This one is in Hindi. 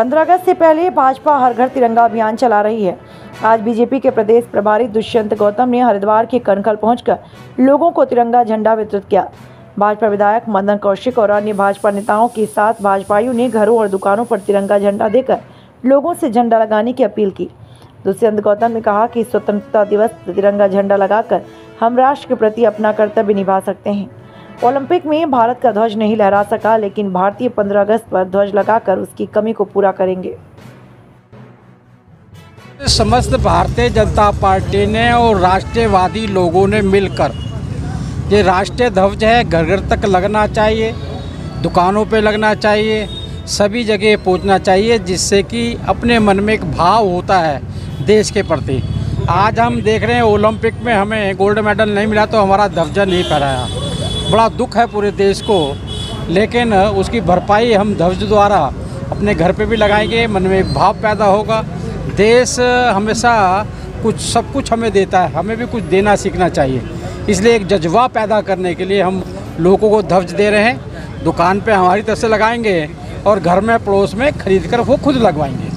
पंद्रह अगस्त से पहले भाजपा हर घर तिरंगा अभियान चला रही है। आज बीजेपी के प्रदेश प्रभारी दुष्यंत गौतम ने हरिद्वार के कनखल पहुंचकर लोगों को तिरंगा झंडा वितरित किया। भाजपा विधायक मदन कौशिक और अन्य भाजपा नेताओं के साथ भाजपाइयों ने घरों और दुकानों पर तिरंगा झंडा देकर लोगों से झंडा लगाने की अपील की। दुष्यंत गौतम ने कहा कि स्वतंत्रता दिवस तिरंगा झंडा लगाकर हम राष्ट्र के प्रति अपना कर्तव्य निभा सकते हैं। ओलंपिक में भारत का ध्वज नहीं लहरा सका, लेकिन भारतीय 15 अगस्त पर ध्वज लगाकर उसकी कमी को पूरा करेंगे। समस्त भारतीय जनता पार्टी ने और राष्ट्रवादी लोगों ने मिलकर ये राष्ट्रीय ध्वज है घर घर तक लगना चाहिए, दुकानों पे लगना चाहिए, सभी जगह पहुँचना चाहिए, जिससे कि अपने मन में एक भाव होता है देश के प्रति। आज हम देख रहे हैं, ओलंपिक में हमें गोल्ड मेडल नहीं मिला तो हमारा ध्वजा नहीं फहराया। बड़ा दुख है पूरे देश को, लेकिन उसकी भरपाई हम ध्वज द्वारा अपने घर पे भी लगाएँगे, मन में भाव पैदा होगा। देश हमेशा कुछ, सब कुछ हमें देता है, हमें भी कुछ देना सीखना चाहिए। इसलिए एक जज्बा पैदा करने के लिए हम लोगों को ध्वज दे रहे हैं। दुकान पे हमारी तरफ़ से लगाएँगे और घर में, पड़ोस में खरीद कर वो खुद लगवाएँगे।